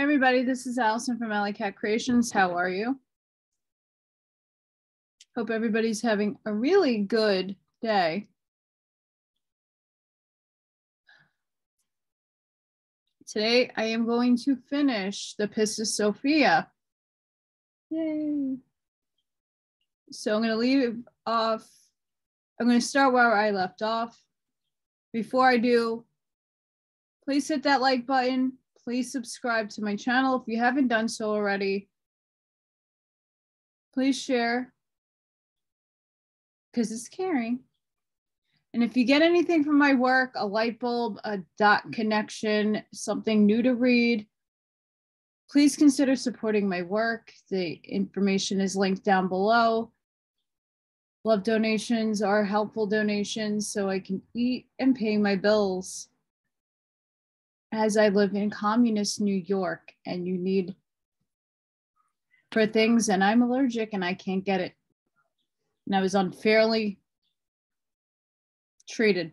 Everybody, this is Allison from AllyKat Kreations. How are you? Hope everybody's having a really good day. Today I am going to finish the Pistis Sophia. Yay. So I'm going to leave off, I'm going to start where I left off. Before I do, please hit that like button. Please subscribe to my channel if you haven't done so already. Please share because it's caring. And if you get anything from my work, a light bulb, a dot connection, something new to read, please consider supporting my work. The information is linked down below. Love donations are helpful donations so I can eat and pay my bills. As I live in communist New York and you need for things and I'm allergic and I can't get it. And I was unfairly treated.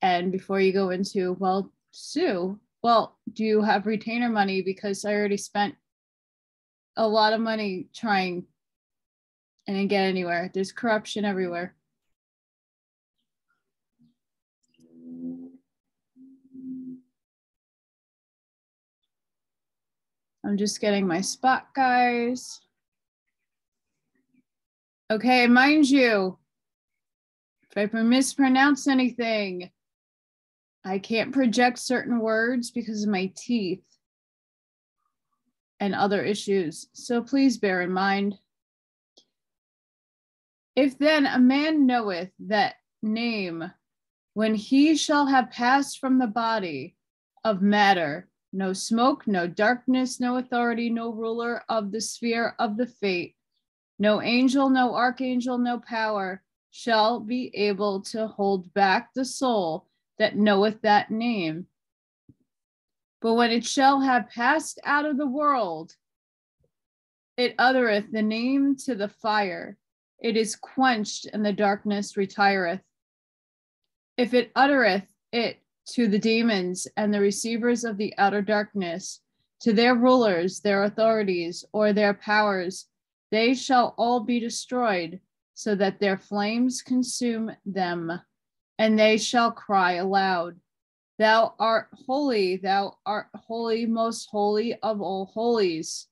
And before you go into, well, sue, well, do you have retainer money? Because I already spent a lot of money trying and didn't get anywhere. There's corruption everywhere. I'm just getting my spot, guys. Okay, mind you, if I mispronounce anything, I can't project certain words because of my teeth and other issues. So please bear in mind. If then a man knoweth that name, when he shall have passed from the body of matter, no smoke, no darkness, no authority, no ruler of the sphere of the fate, no angel, no archangel, no power shall be able to hold back the soul that knoweth that name. But when it shall have passed out of the world, it uttereth the name to the fire. It is quenched, and the darkness retireth. If it uttereth it to the demons and the receivers of the outer darkness, to their rulers, their authorities, or their powers, they shall all be destroyed so that their flames consume them, and they shall cry aloud. Thou art holy, thou art holy, most holy of all holies.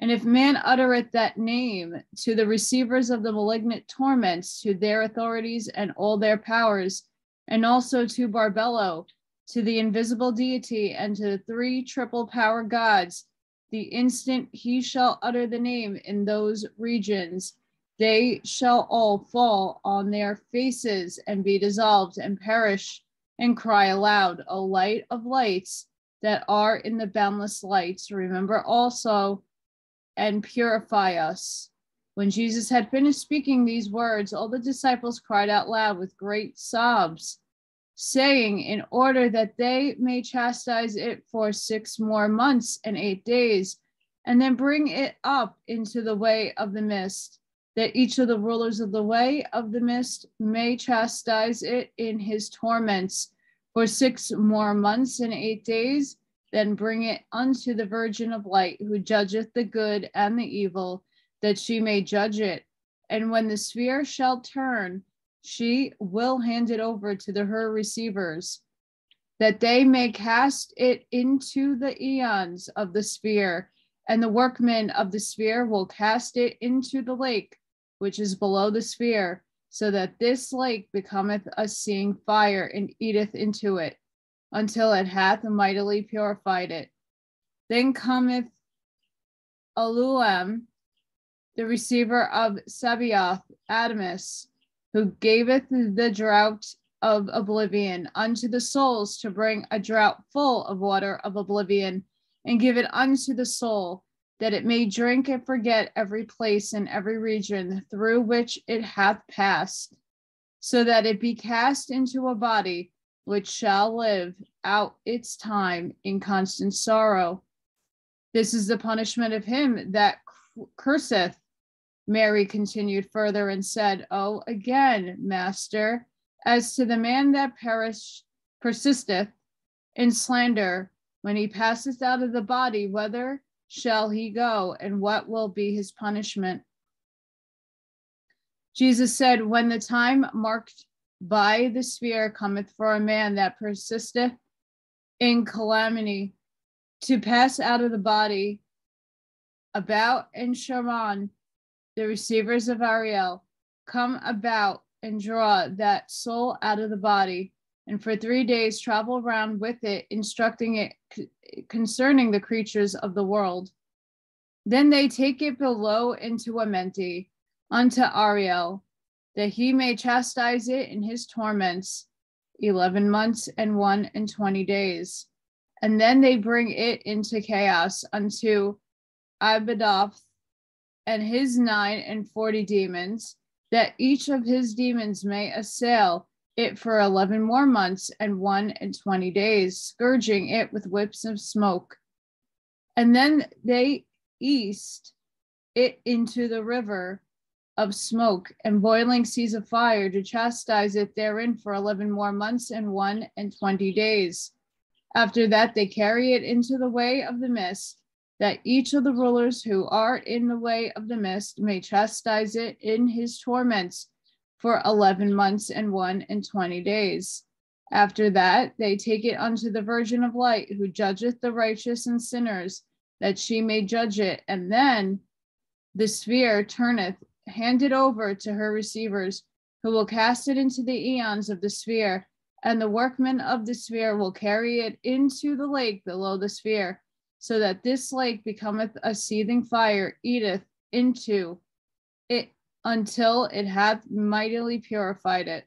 And if man uttereth that name to the receivers of the malignant torments, to their authorities and all their powers, and also to Barbello, to the invisible deity, and to the three triple power gods, the instant he shall utter the name in those regions, they shall all fall on their faces and be dissolved and perish and cry aloud, O light of lights that are in the boundless lights. Remember also and purify us. When Jesus had finished speaking these words, all the disciples cried out loud with great sobs, saying, In order that they may chastise it for six more months and eight days, and then bring it up into the way of the mist that each of the rulers of the way of the mist may chastise it in his torments for six more months and eight days, then bring it unto the Virgin of Light, who judgeth the good and the evil, that she may judge it. And when the sphere shall turn, she will hand it over to the, her receivers, that they may cast it into the eons of the sphere, and the workmen of the sphere will cast it into the lake which is below the sphere, so that this lake becometh a seeing fire and eateth into it, until it hath mightily purified it. Then cometh Alulam, the receiver of Sabaoth, Adamas, who gaveth the drought of oblivion unto the souls to bring a drought full of water of oblivion, and give it unto the soul that it may drink and forget every place and every region through which it hath passed, so that it be cast into a body which shall live out its time in constant sorrow. This is the punishment of him that curseth. Mary continued further and said, Oh, again, Master, as to the man that perish persisteth in slander when he passeth out of the body, whither shall he go, and what will be his punishment? Jesus said, When the time marked by the sphere cometh for a man that persisteth in calamity to pass out of the body, about and Sharon, the receivers of Ariel, come about and draw that soul out of the body, and for three days travel round with it, instructing it concerning the creatures of the world. Then they take it below into Amenti, unto Ariel, that he may chastise it in his torments, eleven months and one and twenty days. And then they bring it into chaos unto Abadoth and his nine and forty demons, that each of his demons may assail it for 11 more months and one and 20 days, scourging it with whips of smoke. And then they east it into the river of smoke and boiling seas of fire to chastise it therein for 11 more months and one and 20 days. After that, they carry it into the way of the mist, that each of the rulers who are in the way of the mist may chastise it in his torments for 11 months and one and 20 days. After that, they take it unto the Virgin of Light, who judgeth the righteous and sinners, that she may judge it. And then the sphere turneth, handed over to her receivers, who will cast it into the eons of the sphere, and the workmen of the sphere will carry it into the lake below the sphere, so that this lake becometh a seething fire, eateth into it until it hath mightily purified it.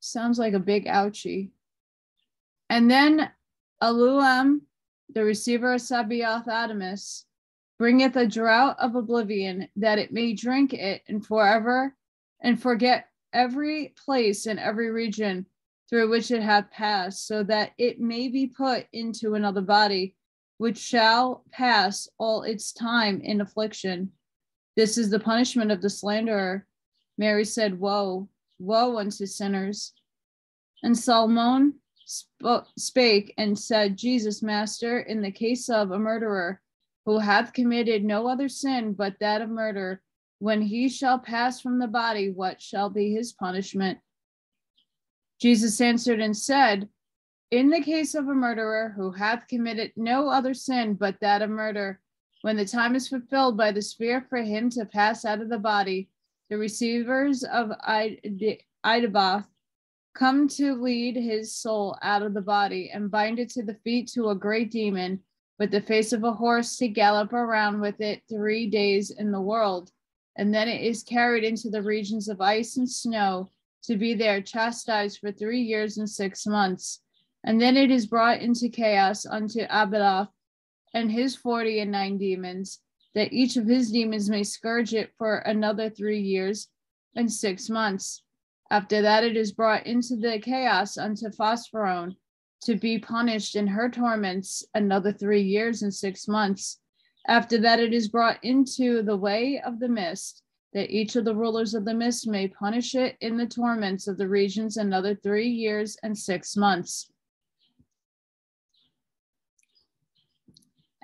Sounds like a big ouchie. And then Aluam, the receiver of Sabaoth Adamas, bringeth a drought of oblivion, that it may drink it and forever and forget every place and every region through which it hath passed, so that it may be put into another body, which shall pass all its time in affliction. This is the punishment of the slanderer. Mary said, Woe, woe unto sinners. And Salmon sp- spake and said, Jesus, Master, in the case of a murderer who hath committed no other sin but that of murder, when he shall pass from the body, what shall be his punishment? Jesus answered and said, In the case of a murderer who hath committed no other sin but that of murder, when the time is fulfilled by the Spirit for him to pass out of the body, the receivers of Idaboth come to lead his soul out of the body and bind it to the feet to a great demon with the face of a horse to gallop around with it three days in the world. And then it is carried into the regions of ice and snow to be there chastised for three years and six months. And then it is brought into chaos unto Abadoth and his forty and nine demons, that each of his demons may scourge it for another three years and six months. After that, it is brought into the chaos unto Phosphorone to be punished in her torments another three years and six months. After that, it is brought into the way of the mist, that each of the rulers of the mist may punish it in the torments of the regions another three years and six months.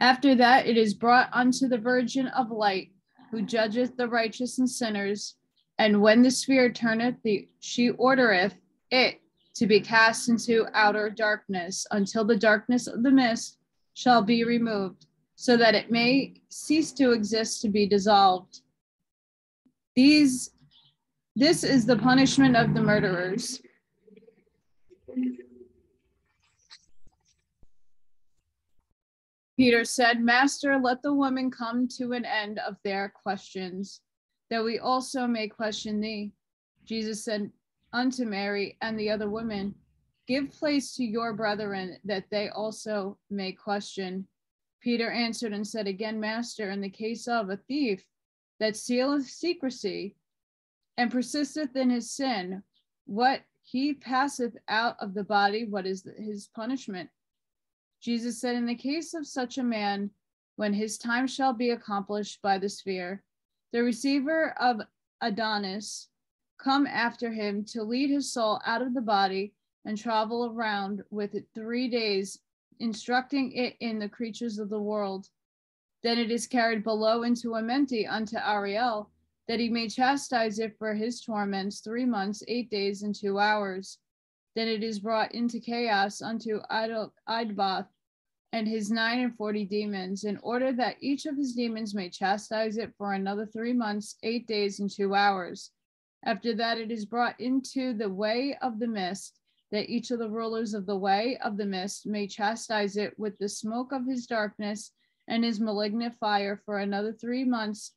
After that, it is brought unto the Virgin of Light, who judgeth the righteous and sinners. And when the sphere turneth, the, she ordereth it to be cast into outer darkness until the darkness of the mist shall be removed, so that it may cease to exist to be dissolved. These, this is the punishment of the murderers. Peter said, Master, let the woman come to an end of their questions, that we also may question thee. Jesus said unto Mary and the other women, Give place to your brethren, that they also may question. Peter answered and said again, Master, in the case of a thief that sealeth secrecy and persisteth in his sin, what he passeth out of the body, what is his punishment? Jesus said, In the case of such a man, when his time shall be accomplished by the sphere, the receiver of Adonis come after him to lead his soul out of the body and travel around with it three days, instructing it in the creatures of the world. Then it is carried below into Amenti unto Ariel, that he may chastise it for his torments three months, eight days, and two hours. Then it is brought into chaos unto Idbath and his nine and forty demons, in order that each of his demons may chastise it for another three months, eight days, and two hours. After that, it is brought into the way of the mist, that each of the rulers of the way of the mist may chastise it with the smoke of his darkness and his malignant fire for another three months,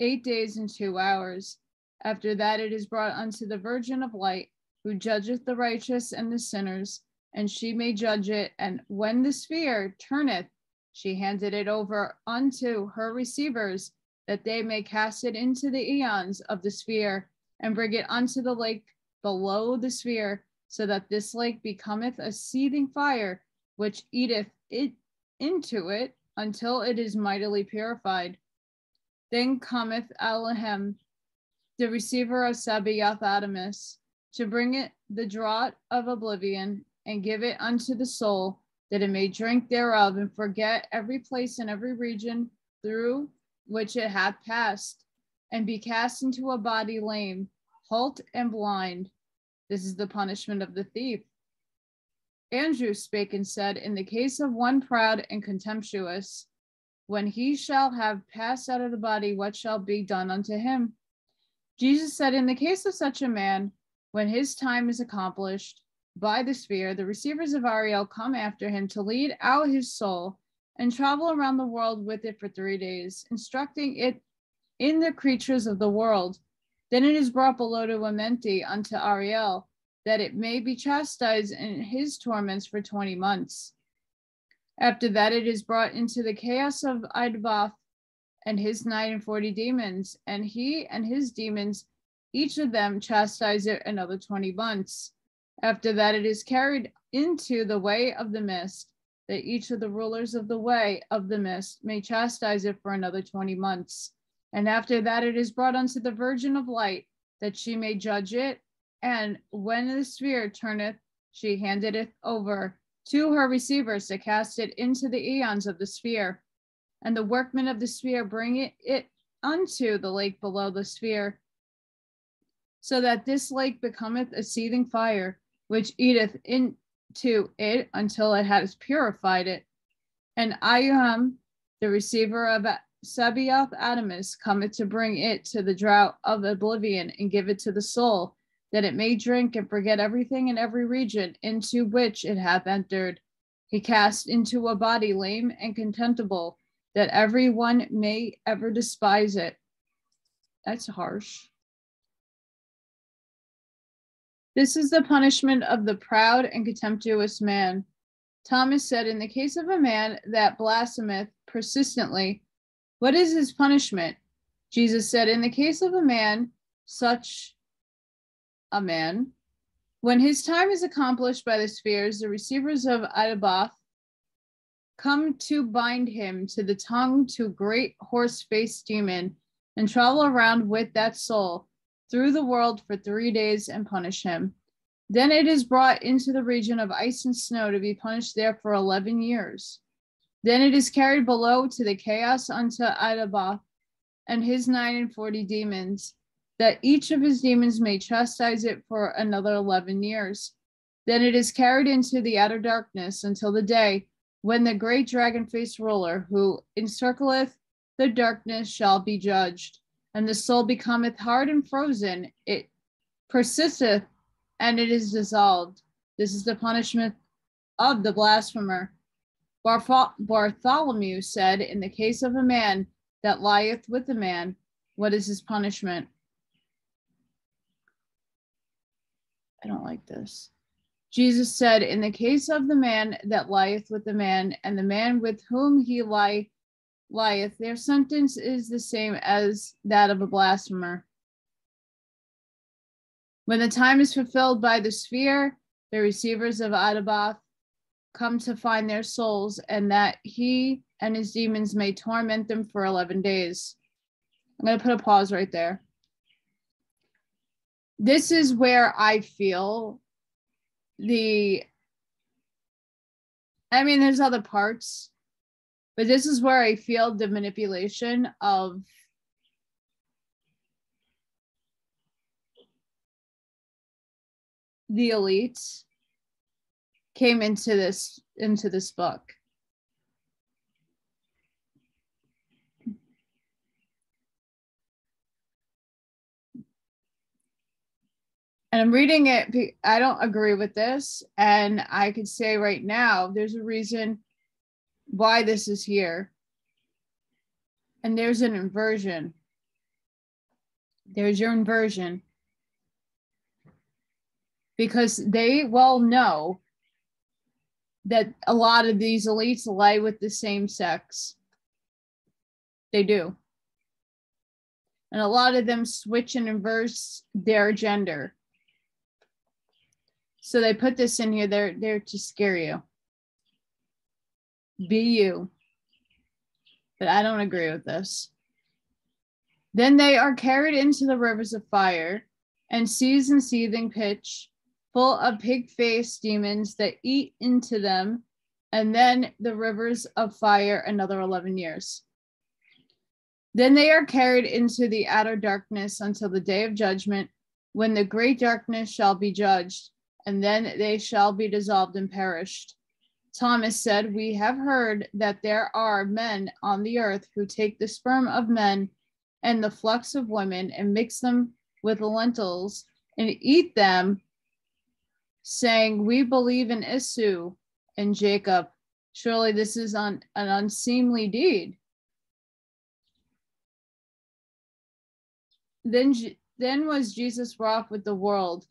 eight days, and two hours. After that, it is brought unto the Virgin of Light, who judgeth the righteous and the sinners, and she may judge it. And when the sphere turneth, she handed it over unto her receivers, that they may cast it into the eons of the sphere, and bring it unto the lake below the sphere, so that this lake becometh a seething fire, which eateth it into it until it is mightily purified. Then cometh Elohim, the receiver of Sabaoth Adamas, to bring it the draught of oblivion and give it unto the soul, that it may drink thereof and forget every place and every region through which it hath passed, and be cast into a body lame, halt, and blind. This is the punishment of the thief. Andrew spake and said, In the case of one proud and contemptuous, when he shall have passed out of the body, what shall be done unto him? Jesus said, In the case of such a man, when his time is accomplished by the sphere, the receivers of Ariel come after him to lead out his soul and travel around the world with it for three days, instructing it in the creatures of the world. Then it is brought below to Amenti unto Ariel, that it may be chastised in his torments for 20 months. After that, it is brought into the chaos of Idbath and his nine and forty demons, and he and his demons each of them chastise it another 20 months. After that, it is carried into the way of the mist, that each of the rulers of the way of the mist may chastise it for another 20 months. And after that, it is brought unto the Virgin of Light, that she may judge it. And when the sphere turneth, she handed it over to her receivers to cast it into the eons of the sphere. And the workmen of the sphere bring it, unto the lake below the sphere so that this lake becometh a seething fire, which eateth into it until it has purified it. And Iam, the receiver of Sabaoth Adamas, cometh to bring it to the drought of oblivion and give it to the soul, that it may drink and forget everything in every region into which it hath entered. He cast into a body lame and contemptible, that every one may ever despise it. That's harsh. This is the punishment of the proud and contemptuous man. Thomas said, In the case of a man that blasphemeth persistently, what is his punishment? Jesus said, In the case of a man, such a man, when his time is accomplished by the spheres, the receivers of Adabath come to bind him to the tongue to a great horse faced demon and travel around with that soul through the world for three days and punish him. Then it is brought into the region of ice and snow to be punished there for 11 years. Then it is carried below to the chaos unto Idabath and his nine and forty demons, that each of his demons may chastise it for another 11 years. Then it is carried into the outer darkness until the day when the great dragon faced ruler who encircleth the darkness shall be judged and the soul becometh hard and frozen, it persisteth and it is dissolved. This is the punishment of the blasphemer. Bartholomew said, In the case of a man that lieth with a man, what is his punishment? I don't like this. Jesus said, In the case of the man that lieth with the man, and the man with whom he lie lieth, their sentence is the same as that of a blasphemer. When the time is fulfilled by the sphere, the receivers of Adabath come to find their souls, and that he and his demons may torment them for 11 days. I'm going to put a pause right there. This is where I feel the I mean, there's other parts, but this is where I feel the manipulation of the elites came into this into this book. And I'm reading it. I don't agree with this. And I could say right now, there's a reason why this is here. And there's an inversion. There's your inversion. Because they well know that a lot of these elites lie with the same sex. They do. And a lot of them switch and inverse their gender so they put this in here. They're there to scare you. Be you. But I don't agree with this. Then they are carried into the rivers of fire and seas and seething pitch, full of pig faced demons that eat into them, and then the rivers of fire another 11 years. Then they are carried into the outer darkness until the day of judgment, when the great darkness shall be judged and then they shall be dissolved and perished. Thomas said, We have heard that there are men on the earth who take the sperm of men and the flux of women and mix them with lentils and eat them, saying, We believe in Esau and Jacob. Surely this is an, an unseemly deed. Then, then was Jesus wroth with the world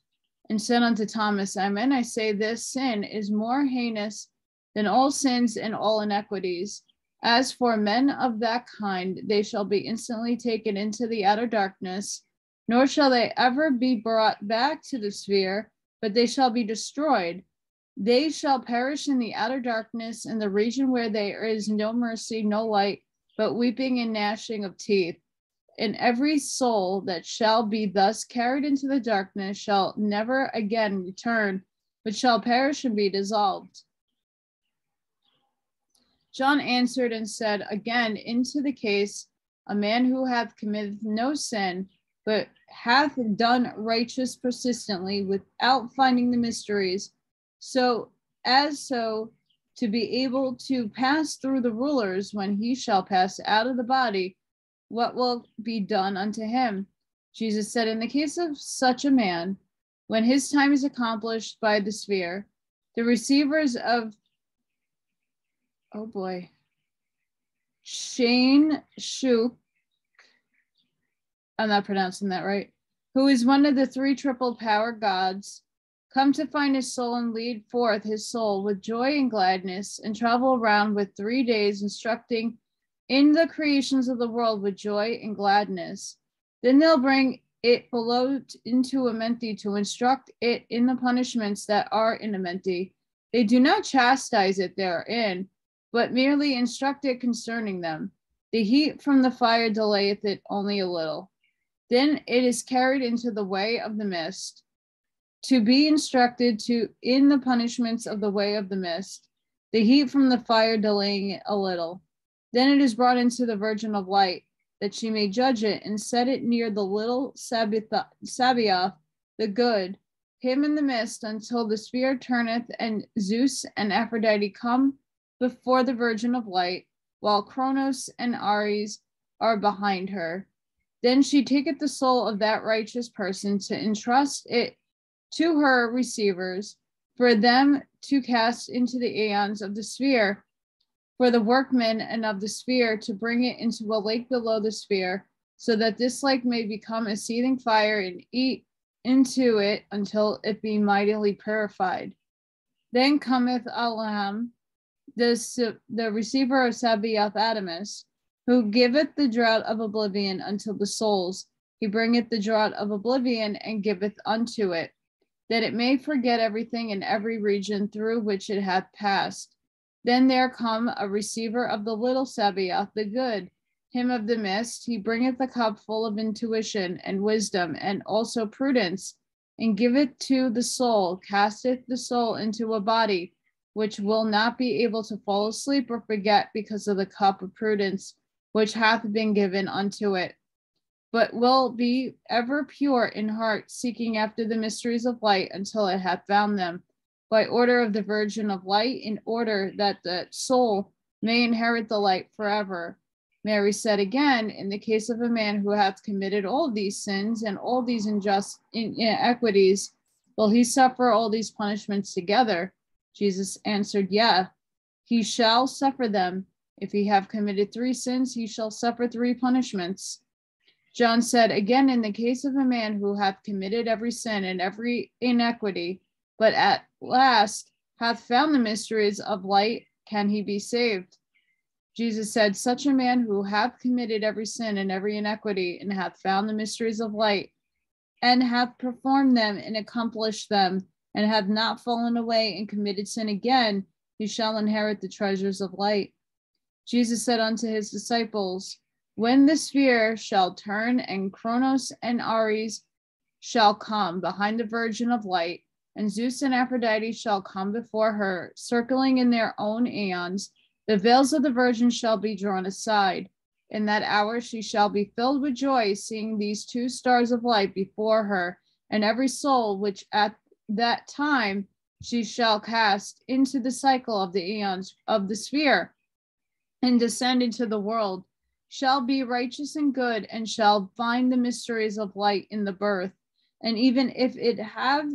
and said unto Thomas, Amen, I say this sin is more heinous than all sins and all iniquities. As for men of that kind, they shall be instantly taken into the outer darkness, nor shall they ever be brought back to the sphere, but they shall be destroyed. They shall perish in the outer darkness, in the region where there is no mercy, no light, but weeping and gnashing of teeth and every soul that shall be thus carried into the darkness shall never again return, but shall perish and be dissolved. John answered and said, Again, into the case, a man who hath committed no sin, but hath done righteous persistently without finding the mysteries, so as so to be able to pass through the rulers when he shall pass out of the body what will be done unto him? Jesus said, In the case of such a man, when his time is accomplished by the sphere, the receivers of, oh boy, Shane Shuk, I'm not pronouncing that right, who is one of the three triple power gods, come to find his soul and lead forth his soul with joy and gladness, and travel around with three days instructing in the creations of the world with joy and gladness. Then they'll bring it below into Amenti to instruct it in the punishments that are in Amenti. They do not chastise it therein, but merely instruct it concerning them. The heat from the fire delayeth it only a little. Then it is carried into the way of the mist, to be instructed to in the punishments of the way of the mist, the heat from the fire delaying it a little. Then it is brought into the Virgin of Light, that she may judge it and set it near the little Sabaoth, the good, him in the mist, until the sphere turneth, and Zeus and Aphrodite come before the Virgin of Light, while Kronos and Ares are behind her. Then she taketh the soul of that righteous person to entrust it to her receivers, for them to cast into the aeons of the sphere for the workmen and of the sphere to bring it into a lake below the sphere, so that this lake may become a seething fire and eat into it until it be mightily purified. Then cometh Alam, the, the receiver of Sabaoth Adamas, who giveth the draught of oblivion unto the souls. He bringeth the draught of oblivion and giveth unto it, that it may forget everything in every region through which it hath passed then there come a receiver of the little Sabaoth, the good, him of the mist. He bringeth a cup full of intuition and wisdom, and also prudence, and giveth to the soul, casteth the soul into a body which will not be able to fall asleep or forget because of the cup of prudence which hath been given unto it, but will be ever pure in heart, seeking after the mysteries of light until it hath found them, by order of the Virgin of Light, in order that the soul may inherit the light forever. Mary said again, in the case of a man who hath committed all these sins and all these unjust inequities, will he suffer all these punishments together? Jesus answered, Yeah, he shall suffer them. If he have committed three sins, he shall suffer three punishments. John said, Again, in the case of a man who hath committed every sin and every inequity, but at last hath found the mysteries of light, can he be saved? Jesus said, Such a man who hath committed every sin and every iniquity, and hath found the mysteries of light, and hath performed them and accomplished them, and have not fallen away and committed sin again, he shall inherit the treasures of light. Jesus said unto his disciples, When the sphere shall turn and Kronos and Ares shall come behind the Virgin of Light, and Zeus and Aphrodite shall come before her, circling in their own aeons, the veils of the Virgin shall be drawn aside. In that hour she shall be filled with joy, seeing these two stars of light before her, and every soul which at that time she shall cast into the cycle of the eons of the sphere and descend into the world shall be righteous and good and shall find the mysteries of light in the birth and even if it have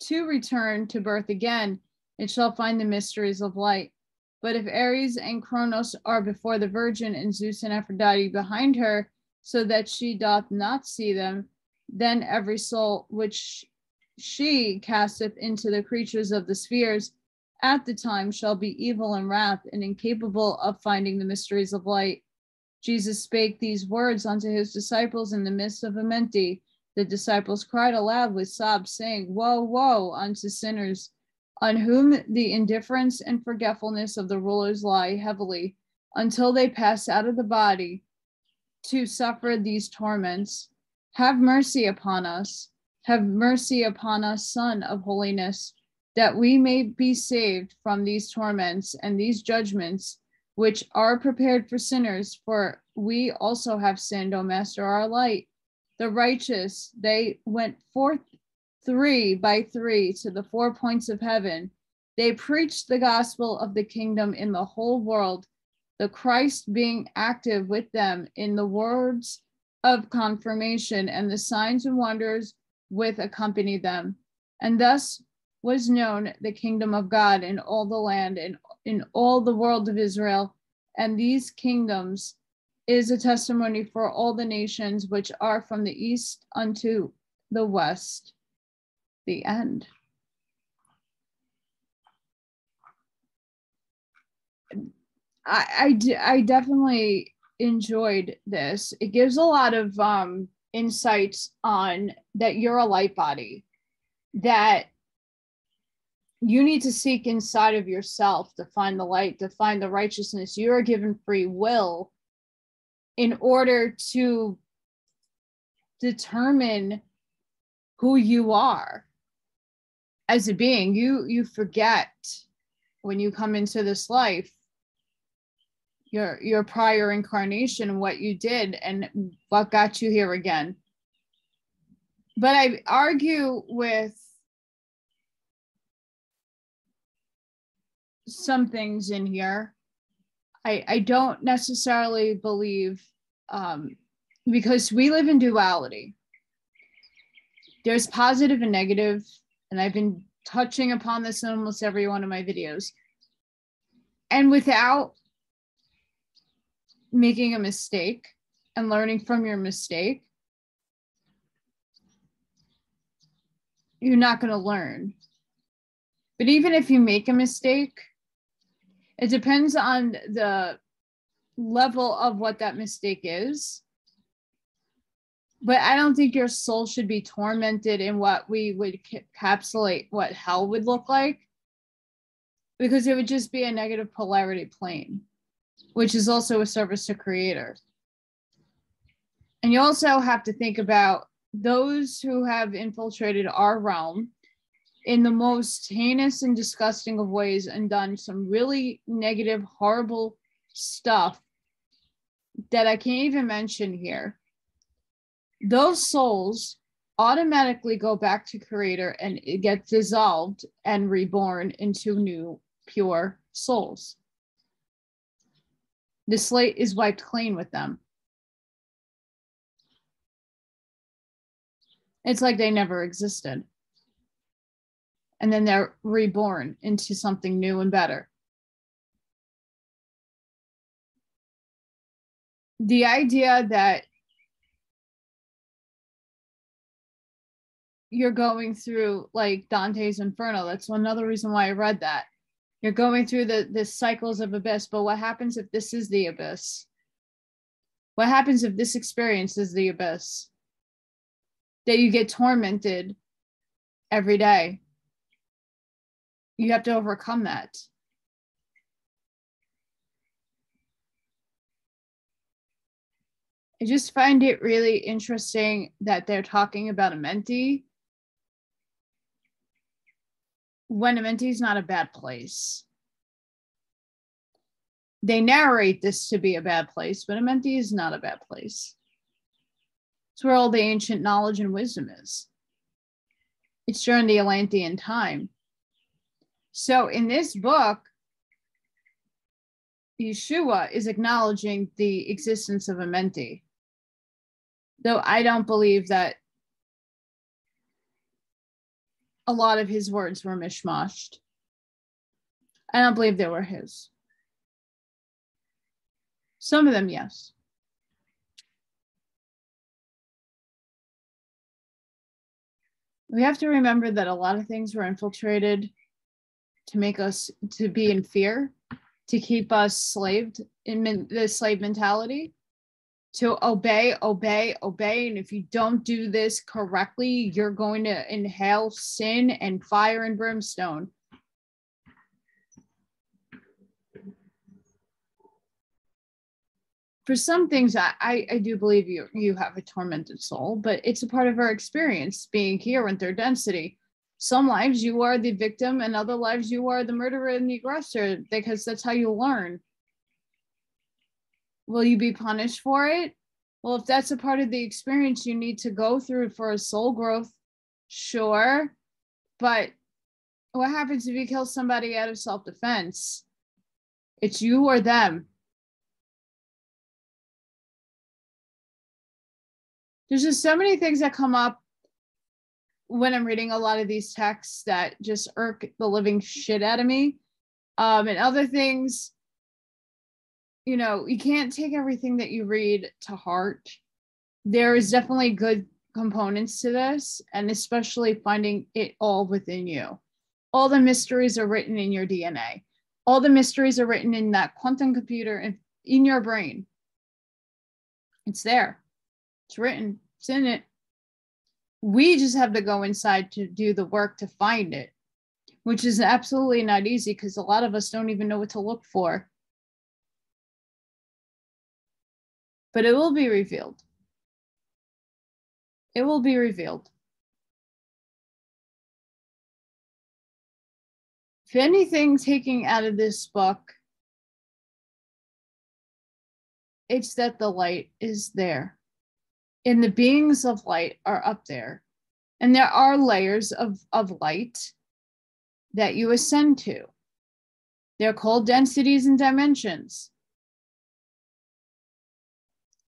to return to birth again it shall find the mysteries of light but if ares and kronos are before the virgin and zeus and aphrodite behind her so that she doth not see them then every soul which she casteth into the creatures of the spheres at the time shall be evil and wrath and incapable of finding the mysteries of light. Jesus spake these words unto his disciples in the midst of Amenti. The disciples cried aloud with sobs, saying, Woe, woe unto sinners, on whom the indifference and forgetfulness of the rulers lie heavily, until they pass out of the body to suffer these torments. Have mercy upon us have mercy upon us, Son of holiness, that we may be saved from these torments and these judgments which are prepared for sinners. For we also have sinned, O Master, our light. The righteous, they went forth three by three to the four points of heaven. They preached the gospel of the kingdom in the whole world, the Christ being active with them in the words of confirmation and the signs and wonders with accompany them. And thus was known the kingdom of God in all the land and in all the world of Israel. And these kingdoms is a testimony for all the nations which are from the east unto the west. The end. I, I, I definitely enjoyed this. It gives a lot of um, insights on that you're a light body, that you need to seek inside of yourself to find the light, to find the righteousness. You are given free will in order to determine who you are as a being. You you forget when you come into this life your your prior incarnation what you did and what got you here again but i argue with some things in here i i don't necessarily believe um because we live in duality there's positive and negative and i've been touching upon this in almost every one of my videos and without making a mistake and learning from your mistake, you're not going to learn. But even if you make a mistake, it depends on the level of what that mistake is. But I don't think your soul should be tormented in what we would capsulate what hell would look like, because it would just be a negative polarity plane which is also a service to creator. And you also have to think about those who have infiltrated our realm in the most heinous and disgusting of ways and done some really negative, horrible stuff that I can't even mention here, those souls automatically go back to creator and it gets dissolved and reborn into new pure souls. The slate is wiped clean with them. It's like they never existed. And then they're reborn into something new and better. The idea that you're going through like Dante's Inferno, that's another reason why I read that. You're going through the, the cycles of abyss, but what happens if this is the abyss? What happens if this experience is the abyss? that you get tormented every day. You have to overcome that. I just find it really interesting that they're talking about a Amenti when a Amenti is not a bad place. They narrate this to be a bad place, but a Amenti is not a bad place. It's where all the ancient knowledge and wisdom is. It's during the Atlantean time. So in this book, Yeshua is acknowledging the existence of Amenti. Though I don't believe that a lot of his words were mishmashed. I don't believe they were his. Some of them, yes. we have to remember that a lot of things were infiltrated to make us to be in fear to keep us slaved in the slave mentality to obey obey obey. And if you don't do this correctly you're going to inhale sin and fire and brimstone. For some things I, I, I do believe you you have a tormented soul but it's a part of our experience being here in third density some lives you are the victim and other lives you are the murderer and the aggressor because that's how you learn. Will you be punished for it? Well if that's a part of the experience you need to go through for a soul growth sure. But what happens if you kill somebody out of self-defense? It's you or them. There's just so many things that come up when I'm reading a lot of these texts that just irk the living shit out of me. Um, and other things, you know, you can't take everything that you read to heart. There is definitely good components to this, and especially finding it all within you. All the mysteries are written in your DNA. All the mysteries are written in that quantum computer in, in your brain. It's there. It's written, it's in it. We just have to go inside to do the work to find it, which is absolutely not easy because a lot of us don't even know what to look for. But it will be revealed. It will be revealed. If anything taking out of this book, it's that the light is there and the beings of light are up there. And there are layers of, of light that you ascend to. They're called densities and dimensions.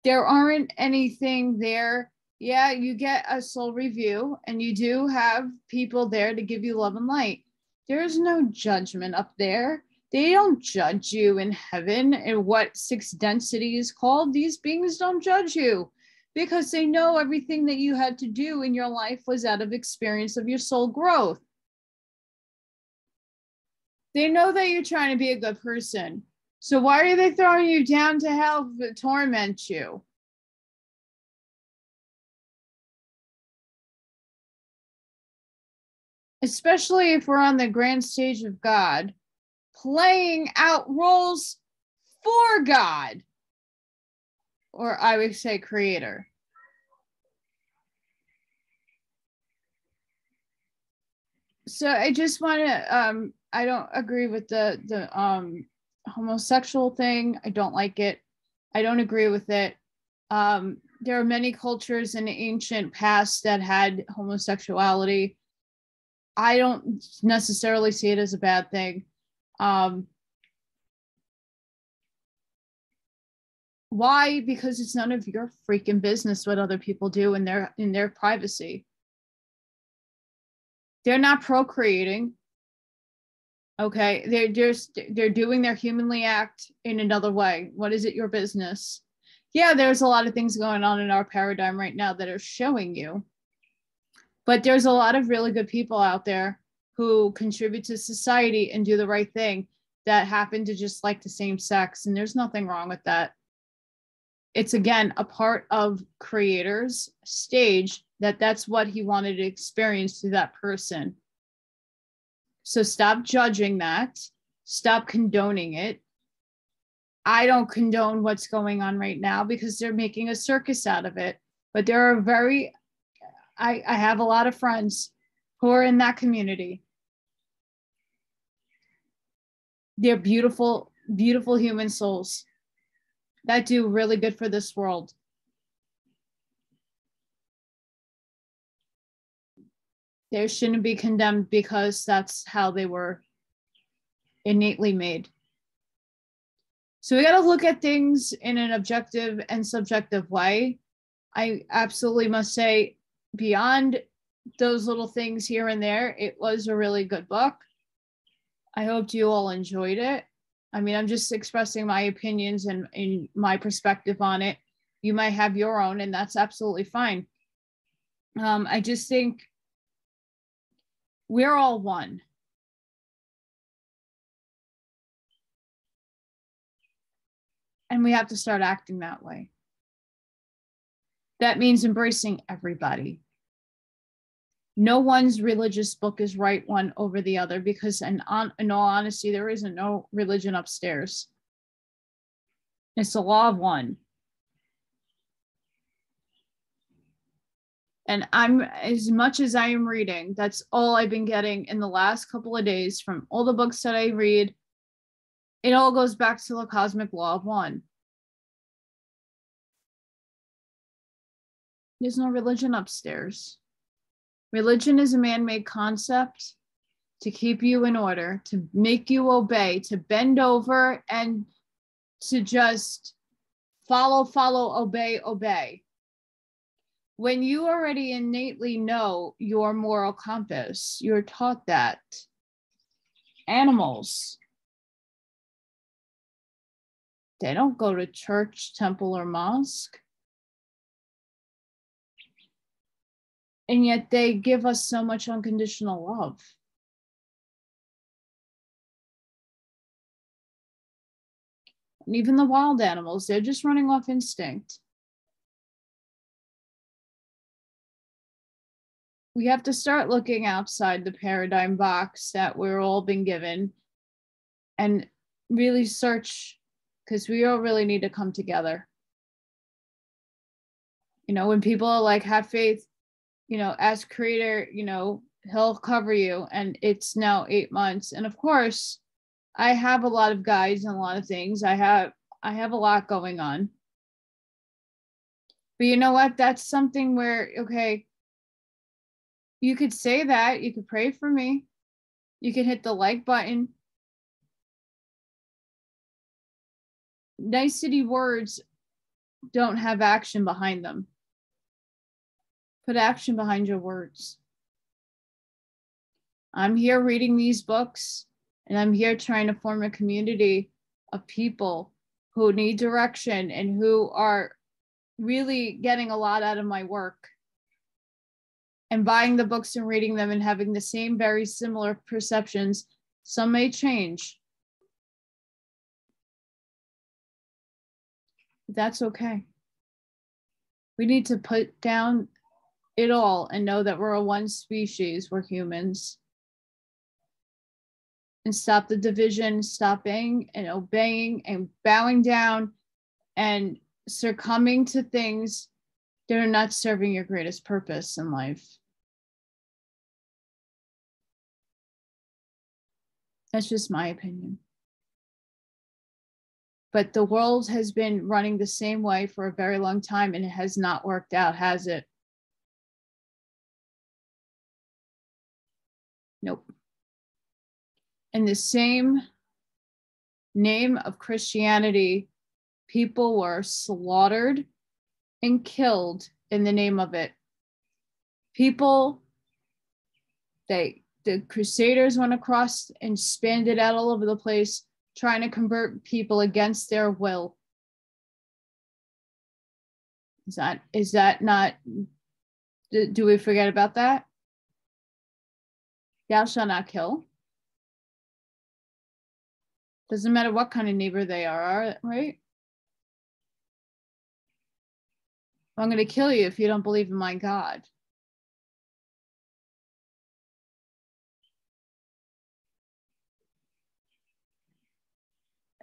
There aren't anything there. Yeah, you get a soul review and you do have people there to give you love and light. There's no judgment up there. They don't judge you in heaven and what six density is called. These beings don't judge you because they know everything that you had to do in your life was out of experience of your soul growth. They know that you're trying to be a good person. So why are they throwing you down to hell to torment you? Especially if we're on the grand stage of God, playing out roles for God or I would say creator. So I just want to um I don't agree with the the um homosexual thing. I don't like it. I don't agree with it. Um there are many cultures in the ancient past that had homosexuality. I don't necessarily see it as a bad thing. Um, why? Because it's none of your freaking business what other people do in their in their privacy. They're not procreating. Okay? They're just they're doing their humanly act in another way. What is it your business? Yeah there's a lot of things going on in our paradigm right now that are showing you. But there's a lot of really good people out there who contribute to society and do the right thing that happen to just like the same sex and there's nothing wrong with that it's again a part of creator's stage that that's what he wanted to experience through that person. So stop judging that. Stop condoning it. I don't condone what's going on right now because they're making a circus out of it. But there are very i i have a lot of friends who are in that community. They're beautiful beautiful human souls that do really good for this world. They shouldn't be condemned because that's how they were innately made. So we got to look at things in an objective and subjective way. I absolutely must say, beyond those little things here and there, it was a really good book. I hope you all enjoyed it. I mean, I'm just expressing my opinions and, and my perspective on it. You might have your own, and that's absolutely fine. Um, I just think we're all one. And we have to start acting that way. That means embracing everybody no one's religious book is right one over the other because in, on, in all honesty there isn't no religion upstairs. It's the law of one. And i'm as much as i am reading that's all i've been getting in the last couple of days from all the books that i read. It all goes back to the cosmic law of one. There's no religion upstairs Religion is a man made concept to keep you in order, to make you obey, to bend over and to just follow, follow, obey, obey. When you already innately know your moral compass, you're taught that. Animals, they don't go to church, temple, or mosque. And yet they give us so much unconditional love. And even the wild animals, they're just running off instinct. We have to start looking outside the paradigm box that we're all been given and really search because we all really need to come together. You know, when people are like, have faith, you know, as creator, you know, he'll cover you. And it's now eight months. And of course, I have a lot of guides and a lot of things. I have I have a lot going on. But you know what? That's something where, okay, you could say that, you could pray for me, you could hit the like button. Nicety words don't have action behind them. Put action behind your words. I'm here reading these books and I'm here trying to form a community of people who need direction and who are really getting a lot out of my work and buying the books and reading them and having the same very similar perceptions. Some may change. That's okay. We need to put down it all and know that we're a one species, we're humans. And stop the division, stopping and obeying and bowing down and succumbing to things that are not serving your greatest purpose in life. That's just my opinion. But the world has been running the same way for a very long time and it has not worked out, has it? Nope. In the same name of Christianity, people were slaughtered and killed in the name of it. People, they the Crusaders went across and spanned it out all over the place, trying to convert people against their will. Is that is that not? Do, do we forget about that? Thou shalt not kill. Doesn't matter what kind of neighbor they are, right? I'm going to kill you if you don't believe in my God.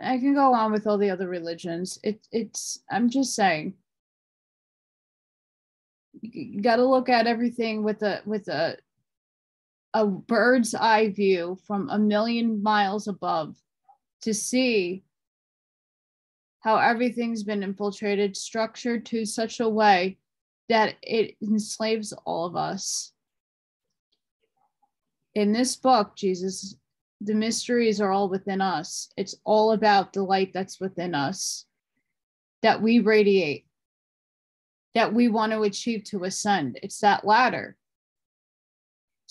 I can go on with all the other religions. It, it's, I'm just saying, you got to look at everything with a, with a, a bird's eye view from a million miles above to see how everything's been infiltrated, structured to such a way that it enslaves all of us. In this book, Jesus, the mysteries are all within us. It's all about the light that's within us that we radiate, that we want to achieve to ascend. It's that ladder.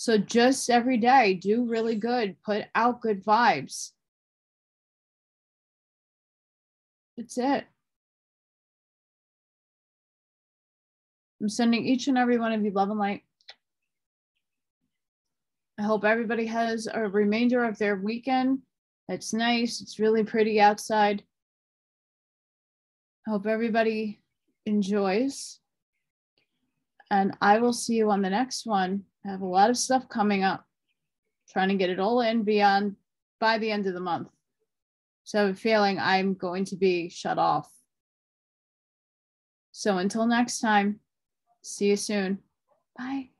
So just every day, do really good, put out good vibes That's it. I'm sending each and every one of you love and light. I hope everybody has a remainder of their weekend. It's nice. It's really pretty outside. I hope everybody enjoys. And I will see you on the next one. I have a lot of stuff coming up. Trying to get it all in beyond by the end of the month. So I'm feeling I'm going to be shut off. So until next time, see you soon. Bye.